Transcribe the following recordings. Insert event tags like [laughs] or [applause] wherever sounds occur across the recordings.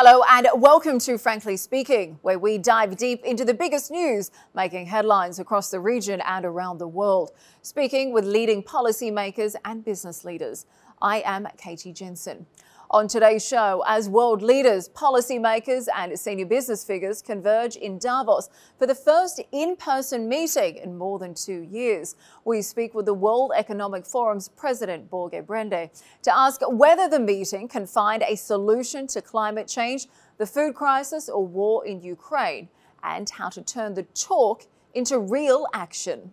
Hello and welcome to Frankly Speaking, where we dive deep into the biggest news making headlines across the region and around the world, speaking with leading policymakers and business leaders. I am Katie Jensen. On today's show, as world leaders, policymakers, and senior business figures converge in Davos for the first in person meeting in more than two years, we speak with the World Economic Forum's president, Børge Brende, to ask whether the meeting can find a solution to climate change, the food crisis, or war in Ukraine, and how to turn the talk into real action.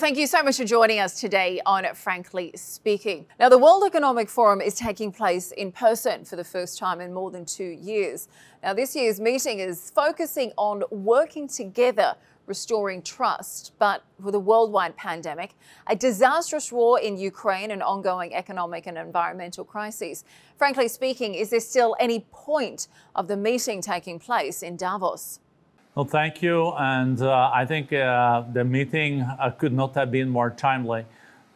Thank you so much for joining us today on Frankly Speaking. Now, the World Economic Forum is taking place in person for the first time in more than two years. Now, this year's meeting is focusing on working together restoring trust. But with a worldwide pandemic, a disastrous war in Ukraine, and ongoing economic and environmental crises, frankly speaking, is there still any point of the meeting taking place in Davos? Well, thank you. And uh, I think uh, the meeting uh, could not have been more timely.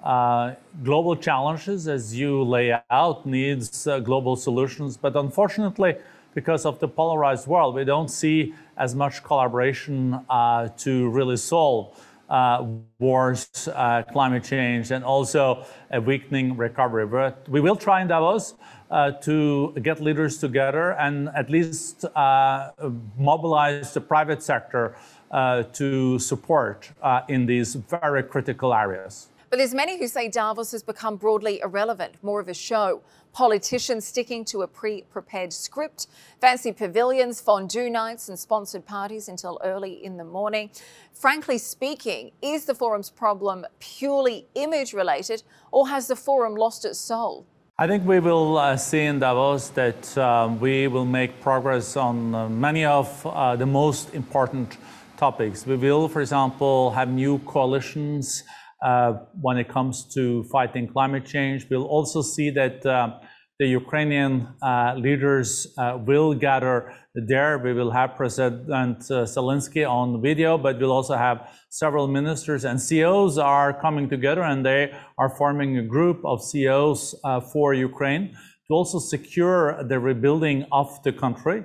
Uh, global challenges, as you lay out, needs uh, global solutions. But unfortunately, because of the polarized world, we don't see as much collaboration uh, to really solve wars, climate change, and also a weakening recovery. But we will try in Davos uh, to get leaders together and at least uh, mobilize the private sector uh, to support uh, in these very critical areas. But there's many who say Davos has become broadly irrelevant, more of a show. Politicians sticking to a pre-prepared script, fancy pavilions, fondue nights and sponsored parties until early in the morning. Frankly speaking, is the forum's problem purely image related or has the forum lost its soul? I think we will uh, see in Davos that um, we will make progress on uh, many of uh, the most important topics. We will, for example, have new coalitions uh, when it comes to fighting climate change. We'll also see that uh, the Ukrainian uh, leaders will gather there. We will have President Zelensky on video, but we'll also have several ministers and CEOs are coming together and they are forming a group of CEOs uh, for Ukraine to also secure the rebuilding of the country.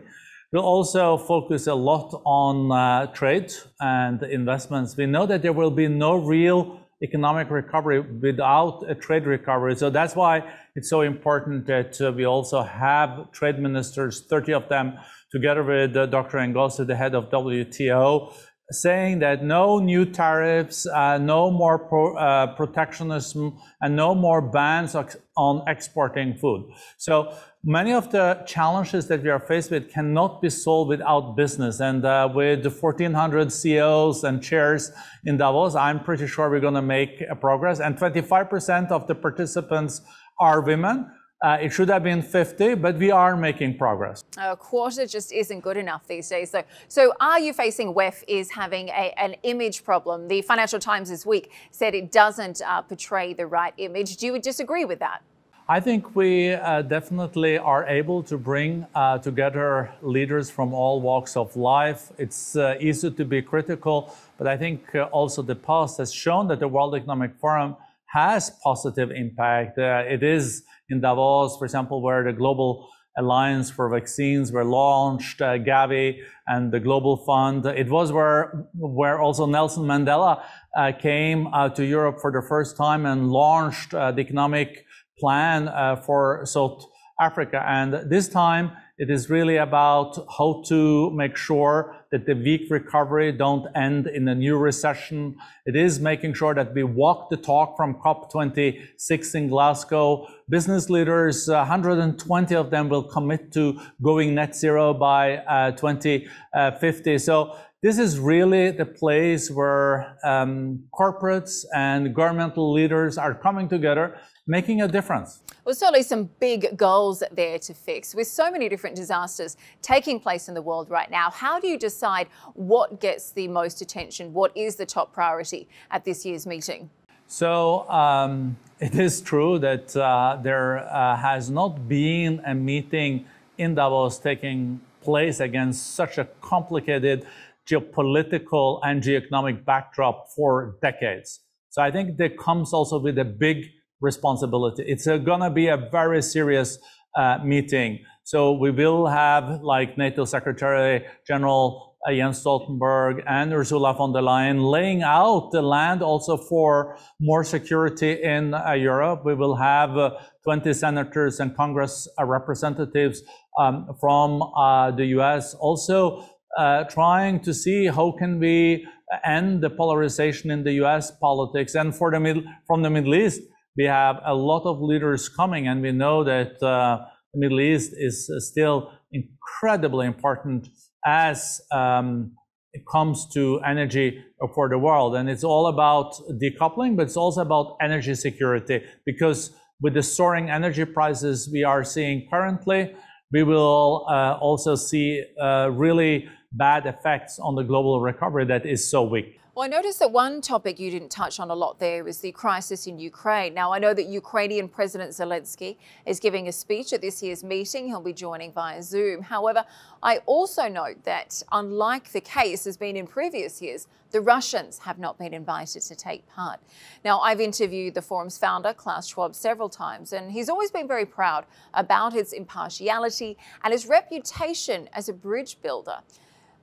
We'll also focus a lot on uh, trade and investments. We know that there will be no real economic recovery without a trade recovery. So that's why it's so important that uh, we also have trade ministers, 30 of them, together with uh, Dr. Ngozi, the head of WTO, saying that no new tariffs, uh, no more pro, uh, protectionism, and no more bans on exporting food. So many of the challenges that we are faced with cannot be solved without business. And uh, with the 1,400 CEOs and chairs in Davos, I'm pretty sure we're going to make a progress. And 25% of the participants are women. Uh, it should have been 50, but we are making progress. A quarter just isn't good enough these days. So, so are you facing WEF is having a, an image problem? The Financial Times this week said it doesn't uh, portray the right image. Do you disagree with that? I think we uh, definitely are able to bring uh, together leaders from all walks of life. It's uh, easy to be critical, but I think uh, also the past has shown that the World Economic Forum has positive impact. Uh, it is in Davos, for example, where the Global Alliance for Vaccines were launched, uh, Gavi and the Global Fund. It was where, where also Nelson Mandela uh, came uh, to Europe for the first time and launched uh, the economic plan uh, for South Africa. And this time, it is really about how to make sure that the weak recovery don't end in a new recession. It is making sure that we walk the talk from COP26 in Glasgow. Business leaders, 120 of them will commit to going net zero by uh, 2050. So this is really the place where um, corporates and governmental leaders are coming together making a difference. Well, certainly some big goals there to fix. With so many different disasters taking place in the world right now, how do you decide what gets the most attention? What is the top priority at this year's meeting? So, um, [laughs] it is true that uh, there uh, has not been a meeting in Davos taking place against such a complicated geopolitical and geoeconomic backdrop for decades. So I think that comes also with a big responsibility. It's going to be a very serious uh, meeting. So we will have like NATO Secretary General uh, Jens Stoltenberg and Ursula von der Leyen laying out the land also for more security in uh, Europe. We will have uh, 20 senators and Congress uh, representatives um, from uh, the US also uh, trying to see how can we end the polarization in the US politics and for the middle from the Middle East we have a lot of leaders coming and we know that the Middle East is still incredibly important as um, it comes to energy for the world. And it's all about decoupling, but it's also about energy security because with the soaring energy prices we are seeing currently, we will uh, also see uh, really bad effects on the global recovery that is so weak. Well, I noticed that one topic you didn't touch on a lot there was the crisis in Ukraine. Now, I know that Ukrainian President Zelensky is giving a speech at this year's meeting. He'll be joining via Zoom. However, I also note that, unlike the case has been in previous years, the Russians have not been invited to take part. Now, I've interviewed the forum's founder, Klaus Schwab, several times, and he's always been very proud about its impartiality and his reputation as a bridge builder.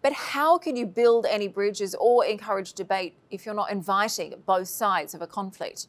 But how can you build any bridges or encourage debate if you're not inviting both sides of a conflict?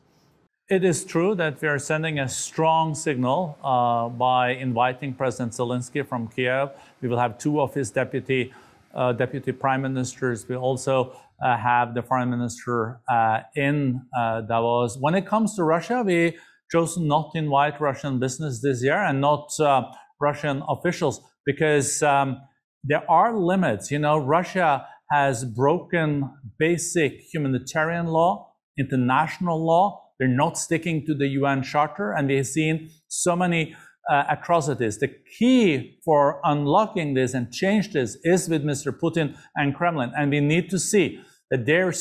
It is true that we are sending a strong signal uh, by inviting President Zelensky from Kiev. We will have two of his deputy uh, deputy prime ministers. We also uh, have the foreign minister uh, in uh, Davos. When it comes to Russia, we chose not to invite Russian business this year and not uh, Russian officials because um, there are limits. You know, Russia has broken basic humanitarian law, international law. They're not sticking to the UN Charter, and we've seen so many uh, atrocities. The key for unlocking this and change this is with Mr. Putin and Kremlin, and we need to see that they're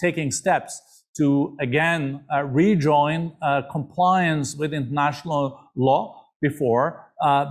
taking steps to again uh, rejoin uh, compliance with international law before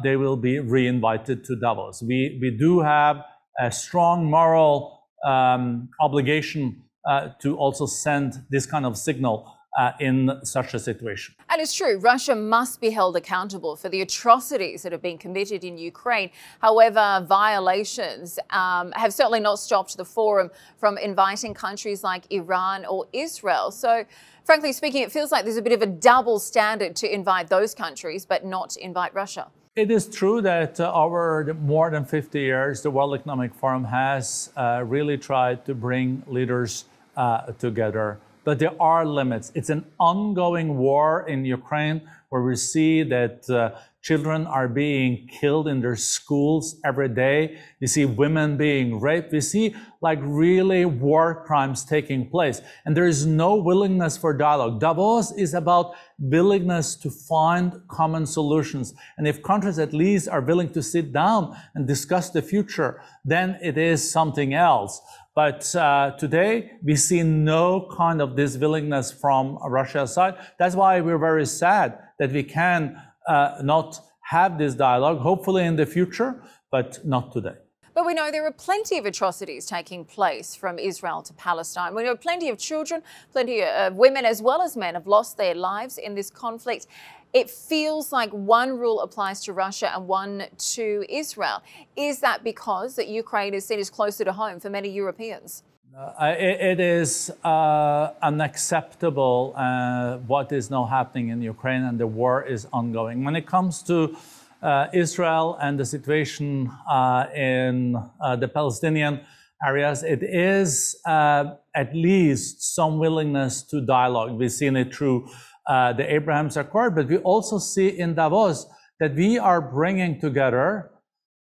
they will be reinvited to Davos. We, we do have a strong moral um, obligation uh, to also send this kind of signal uh, in such a situation. And it's true, Russia must be held accountable for the atrocities that have been committed in Ukraine. However, violations um, have certainly not stopped the forum from inviting countries like Iran or Israel. So, frankly speaking, it feels like there's a bit of a double standard to invite those countries, but not invite Russia. It is true that uh, over more than 50 years, the World Economic Forum has uh, really tried to bring leaders uh, together. But there are limits. It's an ongoing war in Ukraine where we see that uh, children are being killed in their schools every day. We see women being raped. We see like really war crimes taking place. And there is no willingness for dialogue. Davos is about willingness to find common solutions. And if countries at least are willing to sit down and discuss the future, then it is something else. But uh, today, we see no kind of this willingness from Russia's side. That's why we're very sad that we can uh, not have this dialogue, hopefully in the future, but not today. But we know there are plenty of atrocities taking place from Israel to Palestine. We know plenty of children, plenty of women as well as men have lost their lives in this conflict. It feels like one rule applies to Russia and one to Israel. Is that because that Ukraine is seen as closer to home for many Europeans? Uh, it, it is uh, unacceptable uh, what is now happening in Ukraine, and the war is ongoing. When it comes to uh, Israel and the situation uh, in uh, the Palestinian areas, it is at least some willingness to dialogue. We've seen it through the Abraham's Accord, but we also see in Davos that we are bringing together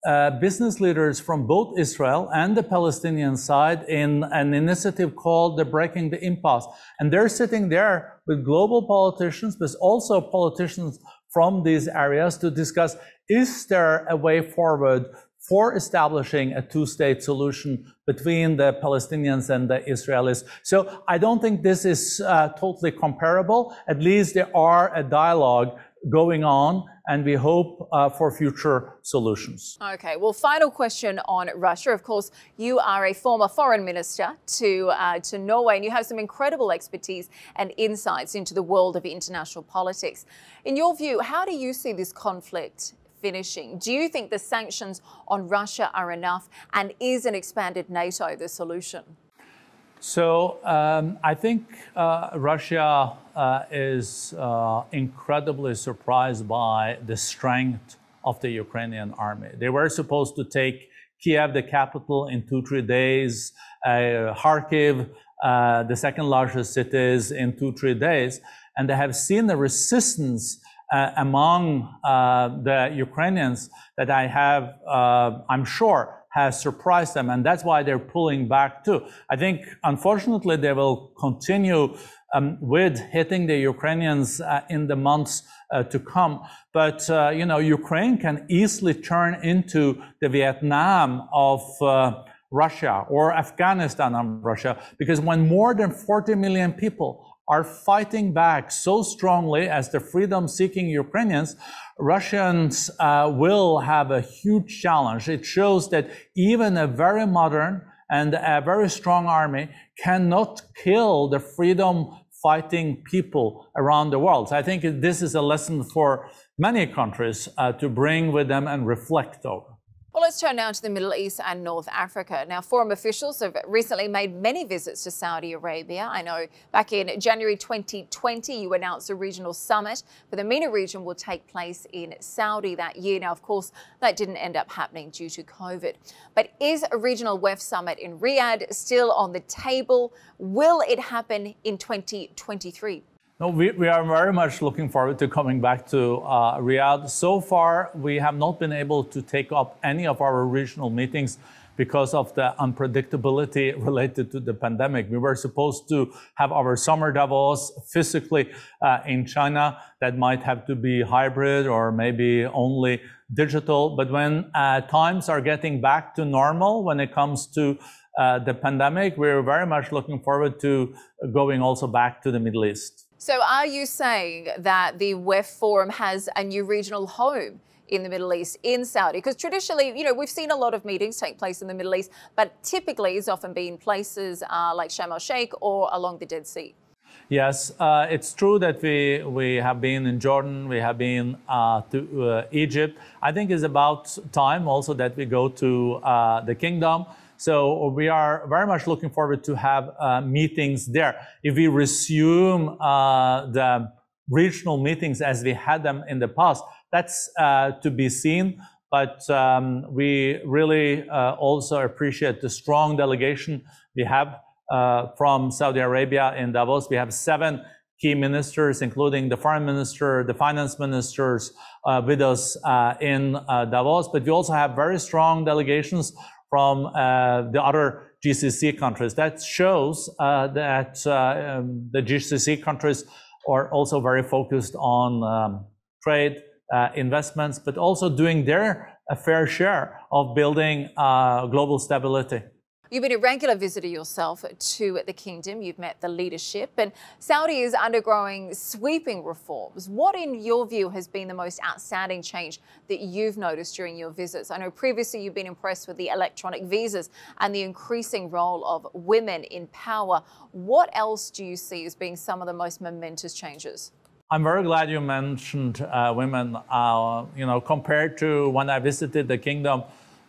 uh, business leaders from both Israel and the Palestinian side in an initiative called the Breaking the Impasse. And they're sitting there with global politicians, but also politicians from these areas to discuss, is there a way forward for establishing a two-state solution between the Palestinians and the Israelis. So I don't think this is uh, totally comparable. At least there are a dialogue going on, and we hope uh, for future solutions. Okay, well, final question on Russia. Of course, you are a former foreign minister to, uh, to Norway, and you have some incredible expertise and insights into the world of international politics. In your view, how do you see this conflict finishing? Do you think the sanctions on Russia are enough, and is an expanded NATO the solution? So um, I think uh, Russia uh, is uh, incredibly surprised by the strength of the Ukrainian army. They were supposed to take Kiev, the capital, in two, three days, uh, Kharkiv, uh, the second largest cities, in two, three days. And they have seen the resistance uh, among the Ukrainians that I have, I'm sure, has surprised them, and that's why they're pulling back too. I think, unfortunately, they will continue um, with hitting the Ukrainians uh, in the months uh, to come. But uh, you know, Ukraine can easily turn into the Vietnam of uh, Russia or Afghanistan of Russia, because when more than 40 million people are fighting back so strongly as the freedom seeking Ukrainians, Russians uh, will have a huge challenge. It shows that even a very modern and a very strong army cannot kill the freedom fighting people around the world. So I think this is a lesson for many countries uh, to bring with them and reflect over. Well, let's turn now to the Middle East and North Africa. Now, foreign officials have recently made many visits to Saudi Arabia. I know back in January 2020, you announced a regional summit for the MENA region will take place in Saudi that year. Now, of course, that didn't end up happening due to COVID. But is a regional WEF summit in Riyadh still on the table? Will it happen in 2023? No, we, we are very much looking forward to coming back to uh, Riyadh. So far, we have not been able to take up any of our regional meetings because of the unpredictability [laughs] related to the pandemic. We were supposed to have our summer Davos physically uh, in China. That might have to be hybrid or maybe only digital. But when uh, times are getting back to normal when it comes to uh, the pandemic, we're very much looking forward to going also back to the Middle East. So, are you saying that the WEF Forum has a new regional home in the Middle East, in Saudi? Because traditionally, you know, we've seen a lot of meetings take place in the Middle East, but typically it's often been places uh, like Sharm el Sheikh or along the Dead Sea. Yes, uh, it's true that we, we have been in Jordan, we have been uh, to uh, Egypt. I think it's about time also that we go to uh, the kingdom. So we are very much looking forward to have uh, meetings there. If we resume uh, the regional meetings as we had them in the past, that's uh, to be seen. But um, we really uh, also appreciate the strong delegation we have uh, from Saudi Arabia in Davos. We have seven key ministers, including the foreign minister, the finance ministers, uh, with us uh, in uh, Davos. But we also have very strong delegations from uh, the other GCC countries. That shows uh, that uh, um, the GCC countries are also very focused on um, trade, investments, but also doing their fair share of building global stability. You've been a regular visitor yourself to the kingdom. You've met the leadership, and Saudi is undergoing sweeping reforms. What, in your view, has been the most outstanding change that you've noticed during your visits? I know previously you've been impressed with the electronic visas and the increasing role of women in power. What else do you see as being some of the most momentous changes? I'm very glad you mentioned uh, women. Uh, you know, compared to when I visited the kingdom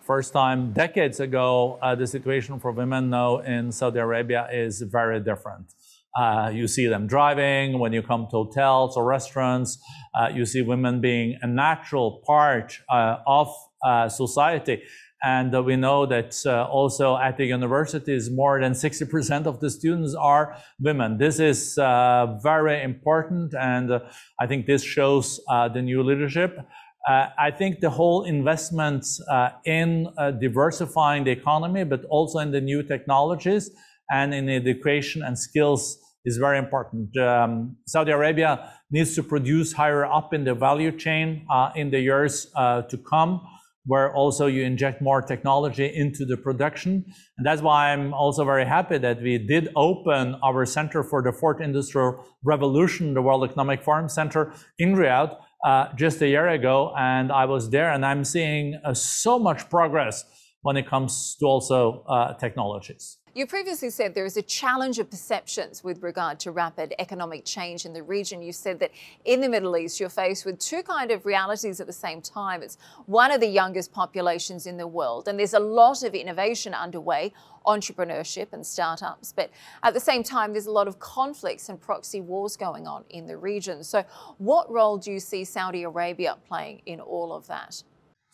first time decades ago, uh, the situation for women now in Saudi Arabia is very different. Uh, you see them driving when you come to hotels or restaurants. Uh, you see women being a natural part uh, of uh, society. And we know that uh, also at the universities, more than 60% of the students are women. This is very important. And I think this shows the new leadership. Uh, I think the whole investment uh, in uh, diversifying the economy, but also in the new technologies and in education and skills is very important. Um, Saudi Arabia needs to produce higher up in the value chain uh, in the years uh, to come. where also you inject more technology into the production. And that's why I'm also very happy that we did open our Center for the Fourth Industrial Revolution, the World Economic Forum Center in Riyadh, uh, just a year ago. And I was there and I'm seeing uh, so much progress when it comes to also uh, technologies. You previously said there is a challenge of perceptions with regard to rapid economic change in the region. You said that in the Middle East, you're faced with two kind of realities at the same time. It's one of the youngest populations in the world, and there's a lot of innovation underway, entrepreneurship and startups. But at the same time, there's a lot of conflicts and proxy wars going on in the region. So, what role do you see Saudi Arabia playing in all of that?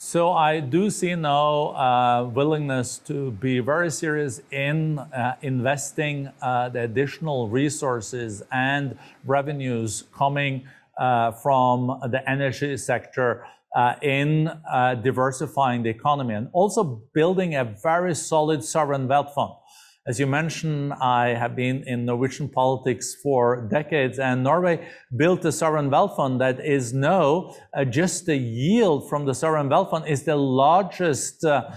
So I do see now uh, willingness to be very serious in uh, investing uh, the additional resources and revenues coming uh, from the energy sector uh, in uh, diversifying the economy and also building a very solid sovereign wealth fund. As you mentioned, I have been in Norwegian politics for decades, and Norway built a sovereign wealth fund that is now uh, just the yield from the sovereign wealth fund is the largest uh,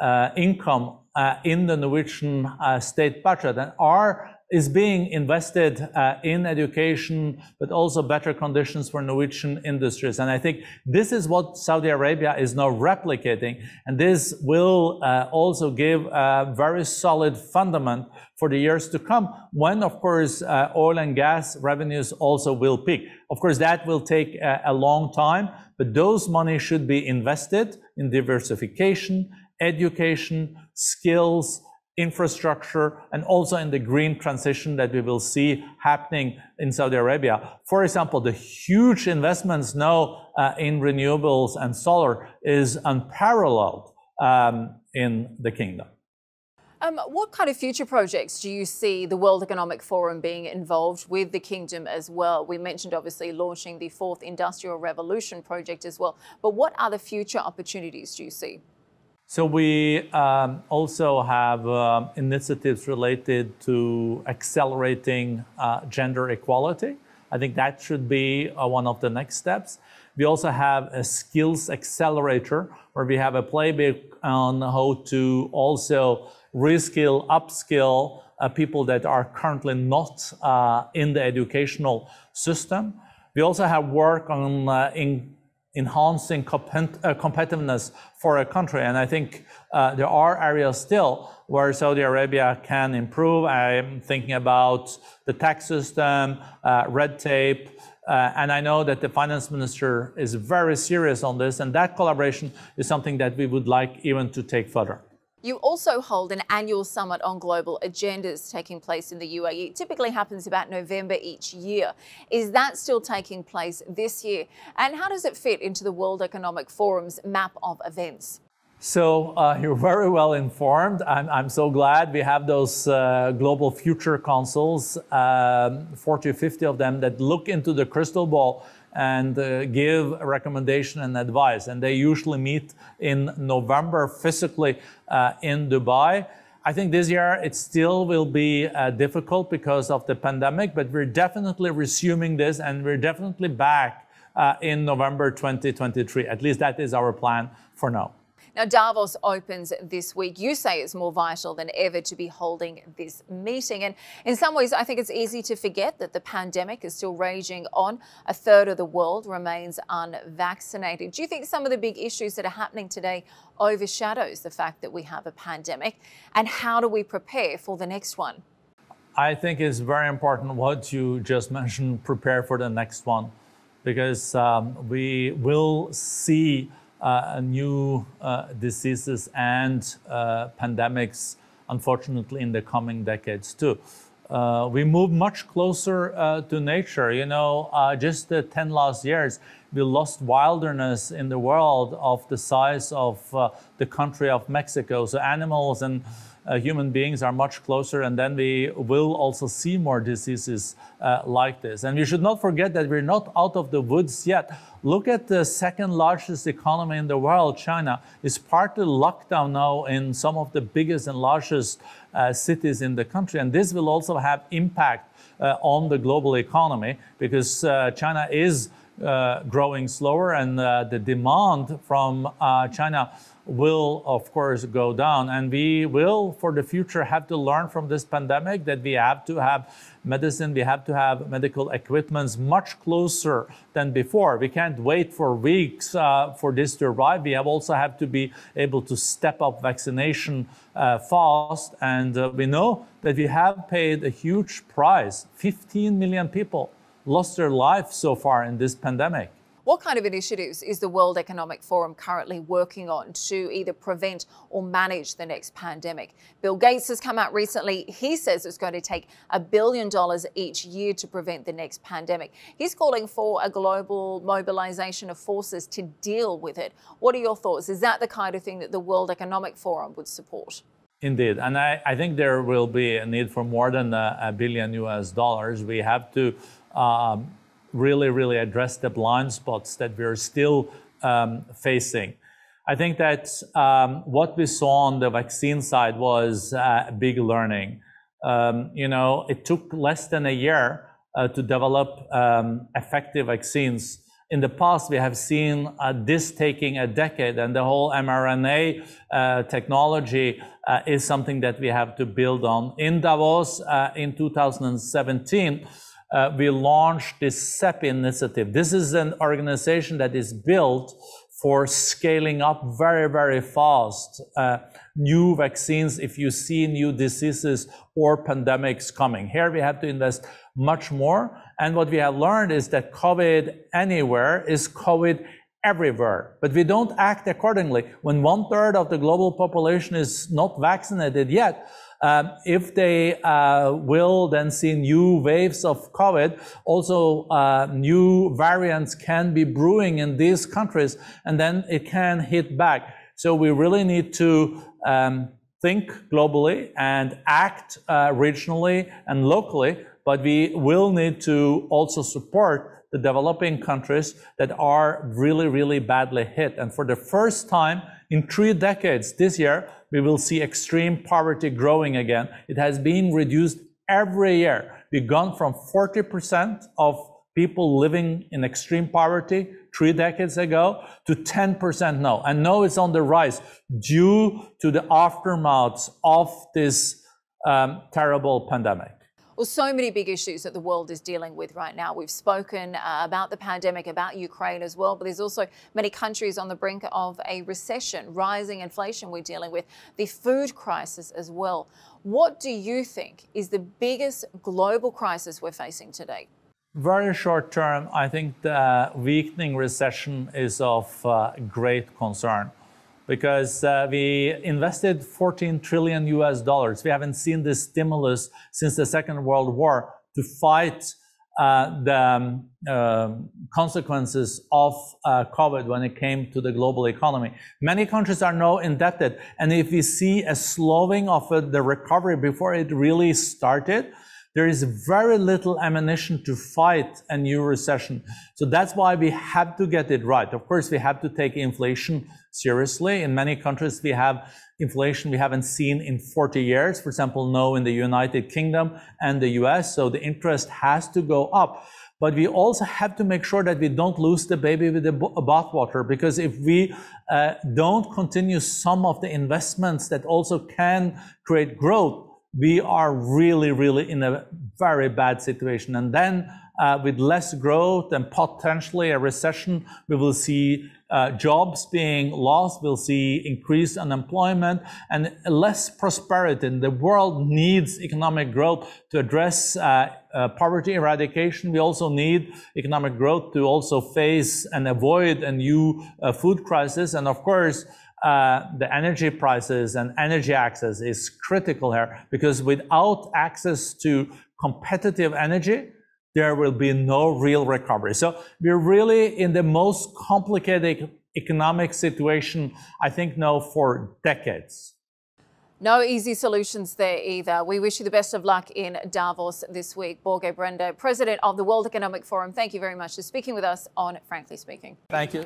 uh, income uh, in the Norwegian uh, state budget. And our is being invested uh, in education, but also better conditions for Norwegian industries. And I think this is what Saudi Arabia is now replicating. And this will uh, also give a very solid fundament for the years to come, when, of course, uh, oil and gas revenues also will peak. Of course, that will take a, a long time, but those money should be invested in diversification, education, skills, infrastructure and also in the green transition that we will see happening in Saudi Arabia. For example, the huge investments now uh, in renewables and solar is unparalleled um, in the kingdom. Um, what kind of future projects do you see the World Economic Forum being involved with the kingdom as well? We mentioned obviously launching the fourth industrial revolution project as well, but what other future opportunities do you see? So we um, also have uh, initiatives related to accelerating uh, gender equality. I think that should be uh, one of the next steps. We also have a skills accelerator where we have a playbook on how to also reskill, upskill uh, people that are currently not uh, in the educational system. We also have work on uh, enhancing uh, competitiveness for a country. And I think uh, there are areas still where Saudi Arabia can improve. I'm thinking about the tax system, uh, red tape, uh, and I know that the finance minister is very serious on this, and that collaboration is something that we would like even to take further. You also hold an annual summit on global agendas taking place in the UAE. It typically happens about November each year. Is that still taking place this year? And how does it fit into the World Economic Forum's map of events? So uh, [laughs] you're very well informed. I'm, I'm, so glad we have those uh, global future councils, um, 40 or 50 of them that look into the crystal ball and uh, give recommendation and advice. And they usually meet in November physically uh, in Dubai. I think this year it still will be uh, difficult because of the pandemic, but we're definitely resuming this and we're definitely back uh, in November 2023. At least that is our plan for now. Now, Davos opens this week. You say it's more vital than ever to be holding this meeting. And in some ways, I think it's easy to forget that the pandemic is still raging on. A third of the world remains unvaccinated. Do you think some of the big issues that are happening today overshadows the fact that we have a pandemic? And how do we prepare for the next one? I think it's very important what you just mentioned prepare for the next one, because um, we will see new uh, diseases and uh, pandemics, unfortunately, in the coming decades too. Uh, we move much closer uh, to nature. You know, uh, just the 10 last years, we lost wilderness in the world of the size of the country of Mexico. So animals and uh, human beings are much closer, and then we will also see more diseases uh, like this. And we should not forget that we're not out of the woods yet. Look at the second largest economy in the world, China, is partly locked down now in some of the biggest and largest uh, cities in the country. And this will also have impact uh, on the global economy because uh, China is uh, growing slower and the demand from China will, of course, go down. And we will, for the future, have to learn from this pandemic that we have to have medicine, we have to have medical equipments much closer than before. We can't wait for weeks uh, for this to arrive. We have also have to be able to step up vaccination uh, fast. And uh, we know that we have paid a huge price. 15 million people lost their life so far in this pandemic. What kind of initiatives is the World Economic Forum currently working on to either prevent or manage the next pandemic? Bill Gates has come out recently. He says it's going to take a billion dollars each year to prevent the next pandemic. He's calling for a global mobilization of forces to deal with it. What are your thoughts? Is that the kind of thing that the World Economic Forum would support? Indeed. And I, I think there will be a need for more than a, a billion US dollars. We have to um, really, really address the blind spots that we're still um, facing. I think that um, what we saw on the vaccine side was uh, big learning. Um, you know, it took less than a year uh, to develop um, effective vaccines. In the past, we have seen uh, this taking a decade, and the whole mRNA uh, technology uh, is something that we have to build on. In Davos uh, in 2017, uh, we launched this CEPI initiative. This is an organization that is built for scaling up very, very fast uh, new vaccines if you see new diseases or pandemics coming. Here we have to invest much more. And what we have learned is that COVID anywhere is COVID everywhere, but we don't act accordingly. When one third of the global population is not vaccinated yet, um, if they uh, will then see new waves of COVID, also uh, new variants can be brewing in these countries, and then it can hit back. So we really need to um, think globally and act uh, regionally and locally, but we will need to also support the developing countries that are really, really badly hit. And for the first time in three decades this year, we will see extreme poverty growing again. It has been reduced every year. We've gone from 40% of people living in extreme poverty three decades ago to 10% now. And now it's on the rise due to the aftermaths of this um, terrible pandemic. Well, so many big issues that the world is dealing with right now. We've spoken uh, about the pandemic, about Ukraine as well, but there's also many countries on the brink of a recession, rising inflation we're dealing with, the food crisis as well. What do you think is the biggest global crisis we're facing today? Very short term, I think the weakening recession is of uh, great concern because uh, we invested 14 trillion US dollars. We haven't seen this stimulus since the Second World War to fight uh, the um, uh, consequences of uh, COVID when it came to the global economy. Many countries are now indebted, and if we see a slowing of the recovery before it really started, there is very little ammunition to fight a new recession. So that's why we have to get it right. Of course, we have to take inflation seriously. In many countries, we have inflation we haven't seen in 40 years. For example, now in the United Kingdom and the US. So the interest has to go up. But we also have to make sure that we don't lose the baby with the bathwater because if we uh, don't continue some of the investments that also can create growth, we are really, really in a very bad situation. And then uh, with less growth and potentially a recession, we will see uh, jobs being lost, we'll see increased unemployment and less prosperity. And the world needs economic growth to address uh, uh, poverty eradication. We also need economic growth to also face and avoid a new uh, food crisis. And of course, uh, the energy prices and energy access is critical here because without access to competitive energy, there will be no real recovery. So we're really in the most complicated economic situation, I think, now for decades. No easy solutions there either. We wish you the best of luck in Davos this week. Børge Brende, President of the World Economic Forum, thank you very much for speaking with us on Frankly Speaking. Thank you.